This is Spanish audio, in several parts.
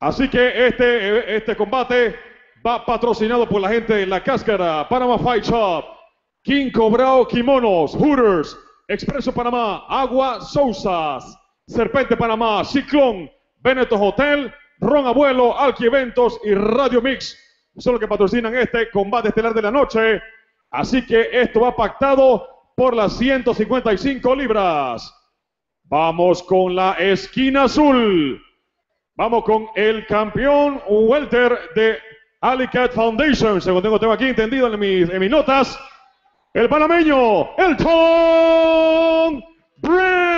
Así que este, este combate va patrocinado por la gente de La Cáscara, Panama Fight Shop, King Cobrao Kimonos, Hooters, Expreso Panamá, Agua Sousas, Serpente Panamá, Ciclón, Beneto Hotel, Ron Abuelo, Alki Eventos y Radio Mix. Son los que patrocinan este combate estelar de la noche. Así que esto va pactado por las 155 libras. Vamos con la esquina azul. Vamos con el campeón welter de Alicat Foundation. Según tengo, tengo aquí entendido en mis, notas. El panameño, Elton Brown.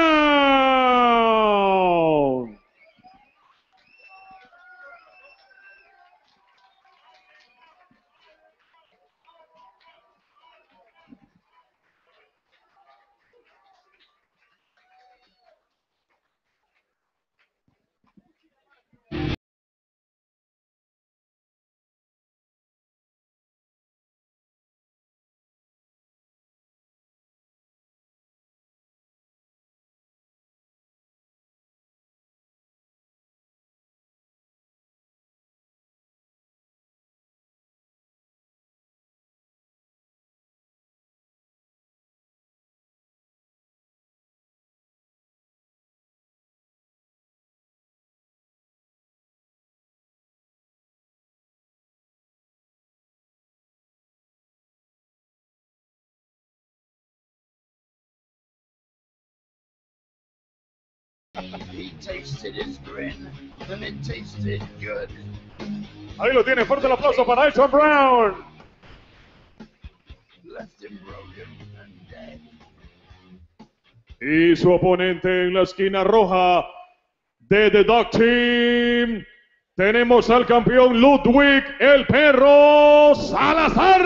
He tasted his grin, and it tasted good. Ahí lo tiene, fuerte el aplauso para Elton Brown. Left and dead. Y su oponente en la esquina roja de The Dog Team. Tenemos al campeón Ludwig el Perro Salazar.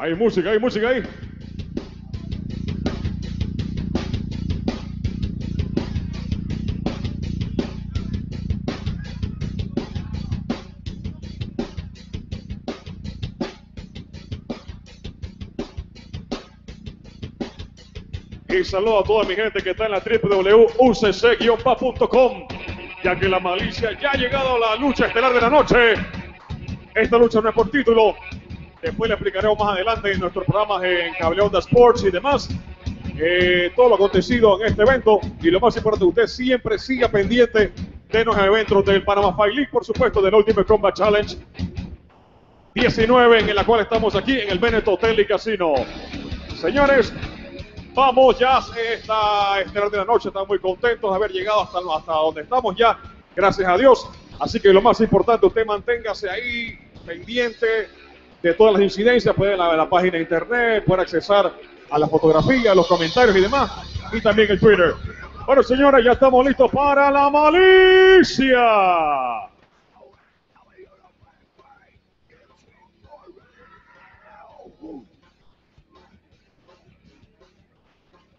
Hay música, hay música ahí. Y saludo a toda mi gente que está en la www.ucc-pa.com, ya que la malicia ya ha llegado a la lucha estelar de la noche. Esta lucha no es por título. Después le explicaremos más adelante en nuestros programas en Cable Onda Sports y demás. eh, todo lo acontecido en este evento. Y lo más importante, usted siempre siga pendiente de los eventos del Panama Fight League, por supuesto, del Ultimate Combat Challenge 19, en la cual estamos aquí en el Bennett Hotel y Casino. Señores, vamos ya esta estelar de la noche. Estamos muy contentos de haber llegado hasta, hasta donde estamos ya, gracias a Dios. Así que lo más importante, usted manténgase ahí pendiente de todas las incidencias. Puede ir a la, página de internet, puede accesar a la fotografía, los comentarios y demás. Y también el Twitter. Bueno, señores, ya estamos listos para la malicia.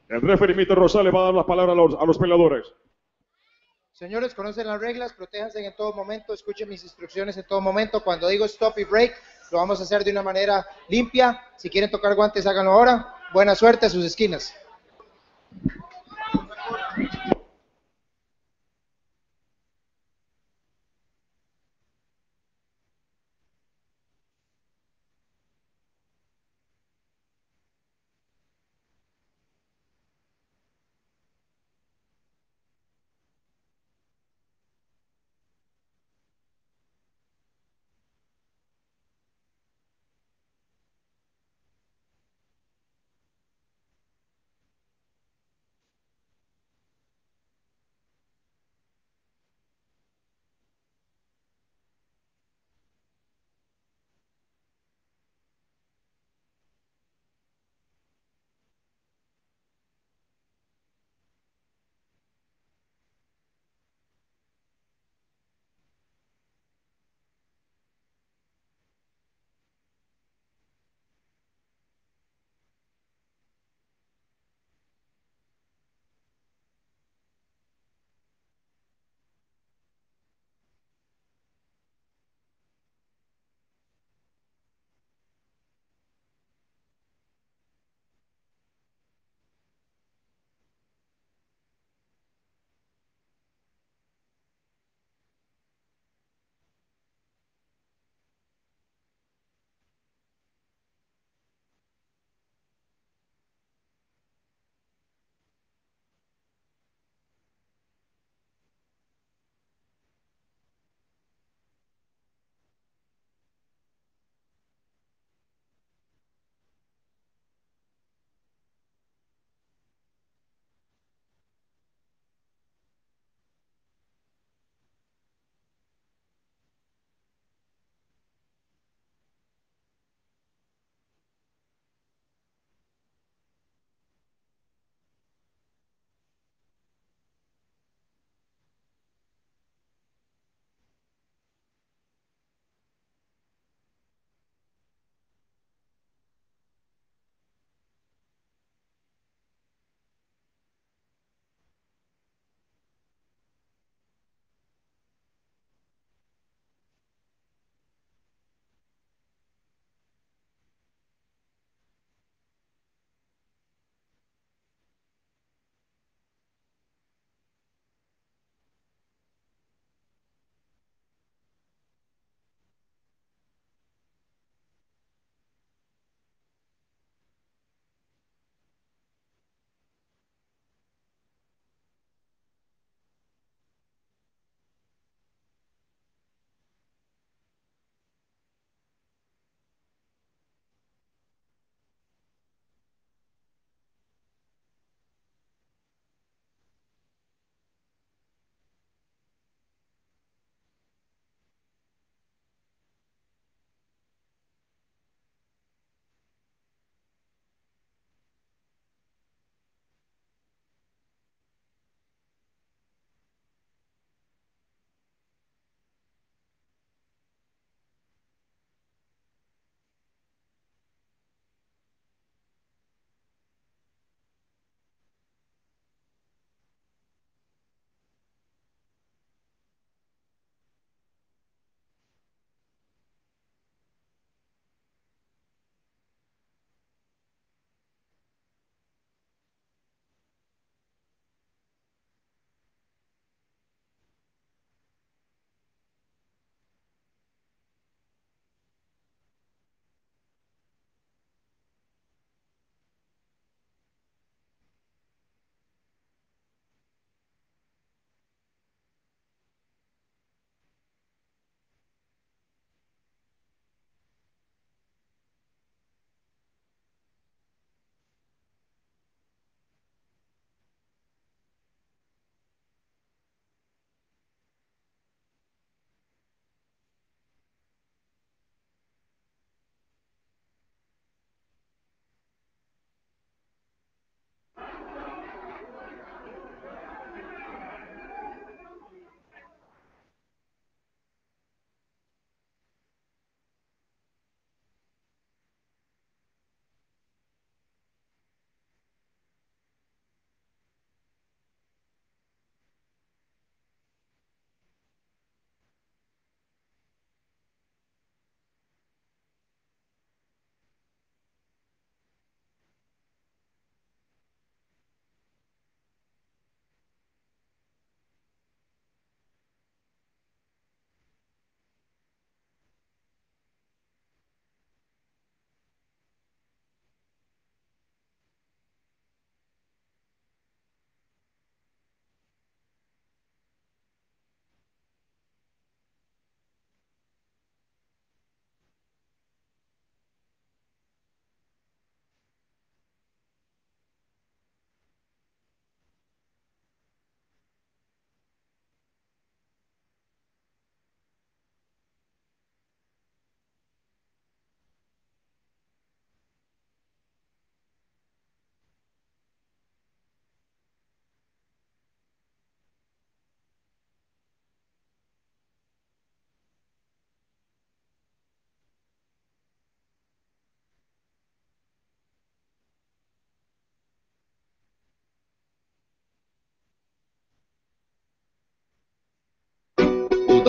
El referee Mito Rosales va a dar las palabras a los, a los peleadores. Señores, conocen las reglas, protéjanse en todo momento, escuchen mis instrucciones en todo momento. Cuando digo stop y break, lo vamos a hacer de una manera limpia. Si quieren tocar guantes, háganlo ahora. Buena suerte a sus esquinas.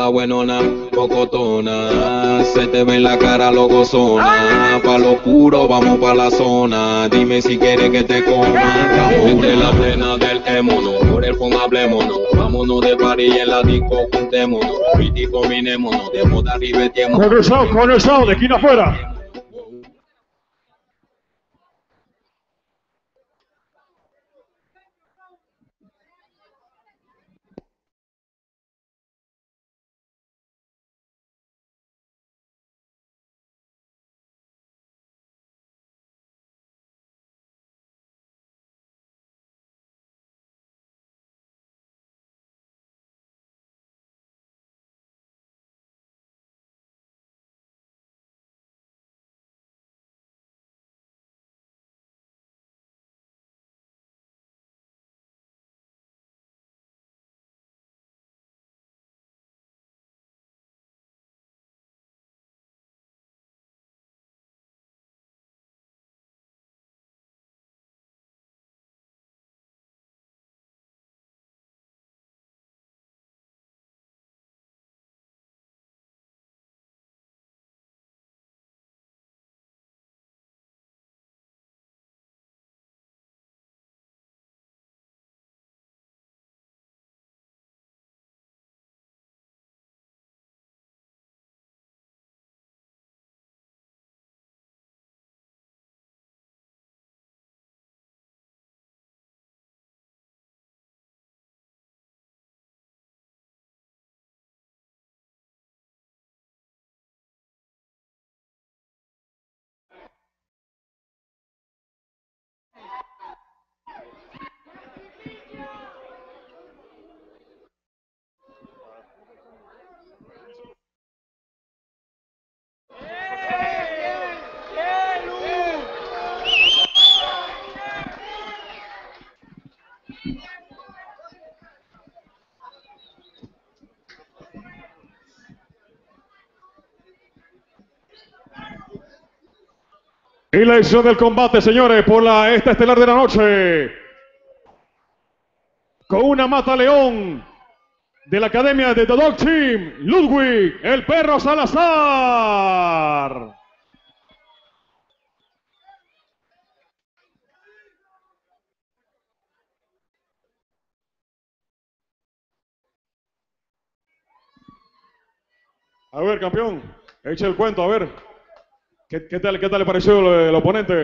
Toda buenona, cocotona. Se te ve en la cara logozona. Pa' lo puro, vamos pa' la zona. Dime si quieres que te coma. Entre la plena del émono. Por el fondo hablémonos. Vámonos de party en la disco, juntémonos. Pretty combinémonos. De moda ribetémonos. Con el sound, con el sound, de esquina afuera. Y la edición del combate, señores, por la esta estelar de la noche. Con una mata león de la academia de The Dog Team, Ludwig, el perro Salazar. A ver, campeón, eche el cuento, a ver. ¿Qué, qué tal, ¿Qué tal le pareció el, el oponente?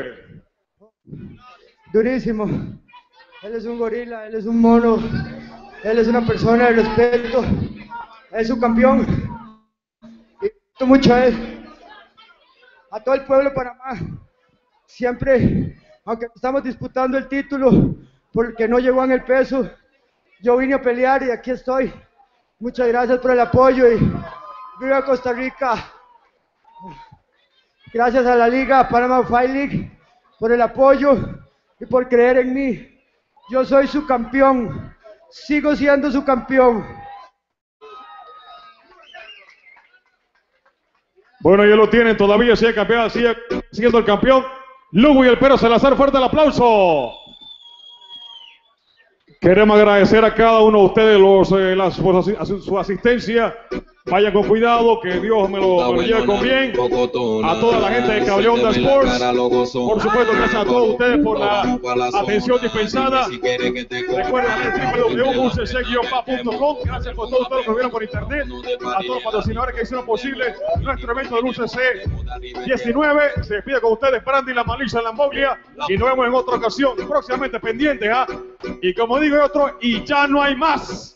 Durísimo. Él es un gorila, él es un mono, él es una persona de respeto, es un campeón. Y mucho a él, a todo el pueblo de Panamá. Siempre, aunque estamos disputando el título porque no llegó en el peso, yo vine a pelear y aquí estoy. Muchas gracias por el apoyo y viva Costa Rica. Gracias a la Liga Panama Fight League por el apoyo y por creer en mí. Yo soy su campeón. Sigo siendo su campeón. Bueno, ya lo tienen, todavía sigue campeón, sigue siendo el campeón. Lugo y el perro Salazar, fuerte el aplauso. Queremos agradecer a cada uno de ustedes los, eh, asi- su asistencia. Vayan con cuidado, que Dios me lo, me lo lleve con bien. A toda la gente de Cable Onda Sports. Por supuesto, gracias a todos ustedes por la atención dispensada. Recuerden www.ucc-pa.com. Gracias por todos ustedes que nos vieron por internet. A todos los patrocinadores que hicieron posible nuestro evento del UCC 19. Se despide con ustedes Brandy La Maliza en la Moglia. Y nos vemos en otra ocasión. Próximamente pendientes. ¿ah? Y como digo otro, y ya no hay más.